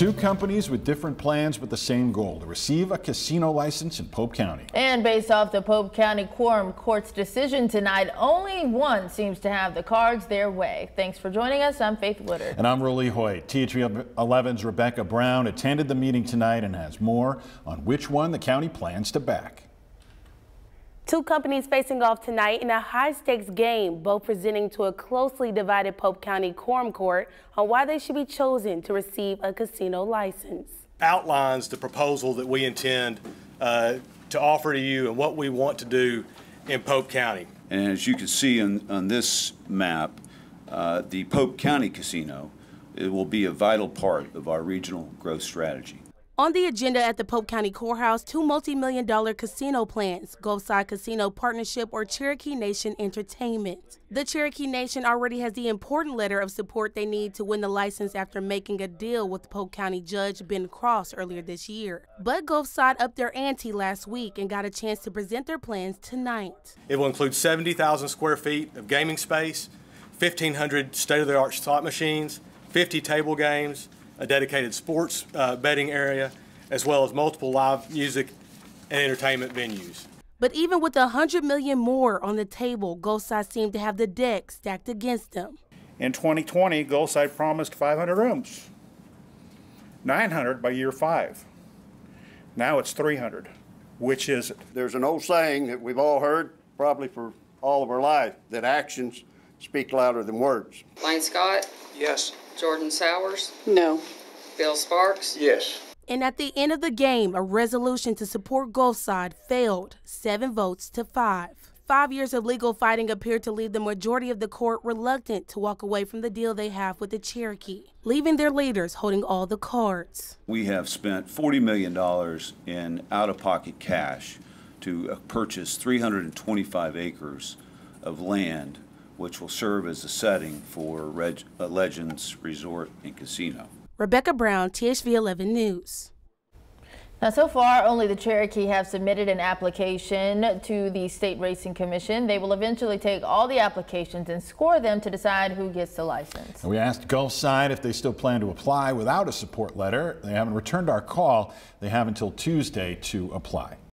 Two companies with different plans but the same goal to receive a casino license in Pope County. And based off the Pope County Quorum Court's decision tonight, only one seems to have the cards their way. Thanks for joining us. I'm Faith Woodard. And I'm Rolly Hoyt. THV 11's Rebecca Brown attended the meeting tonight and has more on which one the county plans to back. Two companies facing off tonight in a high-stakes game, both presenting to a closely divided Pope County Quorum Court on why they should be chosen to receive a casino license. Outlines the proposal that we intend uh, to offer to you and what we want to do in Pope County. And as you can see on, on this map, uh, the Pope County Casino it will be a vital part of our regional growth strategy. On the agenda at the Pope County Courthouse, two multi-million dollar casino plans, Gulfside Casino Partnership or Cherokee Nation Entertainment. The Cherokee Nation already has the important letter of support they need to win the license after making a deal with Pope County Judge Ben Cross earlier this year. But Gulfside upped their ante last week and got a chance to present their plans tonight. It will include 70,000 square feet of gaming space, 1,500 state-of-the-art slot machines, 50 table games, a dedicated sports uh, betting area, as well as multiple live music and entertainment venues. But even with a hundred million more on the table, Gulfside seemed to have the deck stacked against them. In 2020, Gulfside promised 500 rooms, 900 by year five. Now it's 300. Which is it? There's an old saying that we've all heard, probably for all of our life, that actions speak louder than words. Lane Scott? Yes. Jordan Sowers? No. Bill Sparks? Yes. And at the end of the game, a resolution to support Gulfside failed, seven votes to five. Five years of legal fighting appeared to leave the majority of the court reluctant to walk away from the deal they have with the Cherokee, leaving their leaders holding all the cards. We have spent $40 million in out of pocket cash to purchase 325 acres of land which will serve as the setting for Reg uh, Legends Resort and Casino. Rebecca Brown, THV 11 News. Now, so far, only the Cherokee have submitted an application to the State Racing Commission. They will eventually take all the applications and score them to decide who gets the license. We asked Gulfside if they still plan to apply without a support letter. They haven't returned our call. They have until Tuesday to apply.